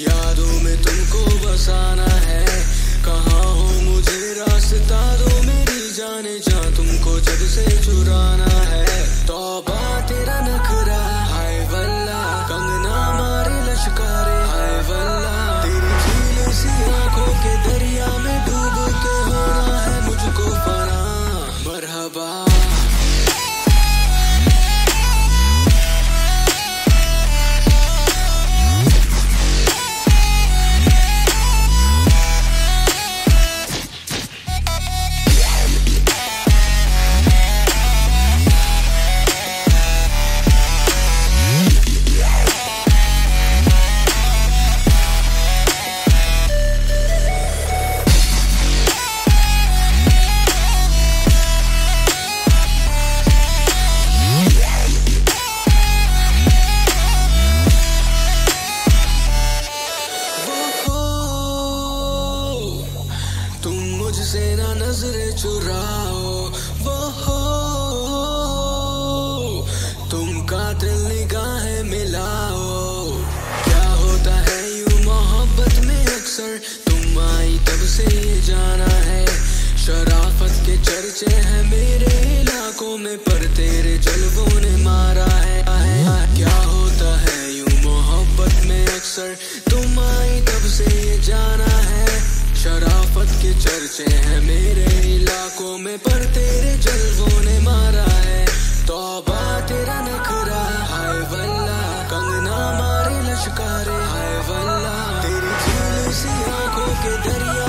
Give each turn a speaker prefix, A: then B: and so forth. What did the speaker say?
A: यादों में तुमको बसाना है। कहा हो मुझे रास्ता दो मेरी जाने जा तुमको जब से चुराना है। तो बात तेरा नखरा से जाना है। शराफत के चर्चे हैं मेरे इलाकों में, पर तेरे जलवों ने मारा है। क्या होता है यूँ मोहब्बत में अक्सर? तुम आई तब से जाना है। शराफत के चर्चे हैं मेरे इलाकों में, पर तेरे जलवों ने मारा है। तौबा तेरा नखरा, हाय वल्ला, कंगना मारे लश्कारे, हाय वल्ला। तेरी झील सी आँखों के दरिया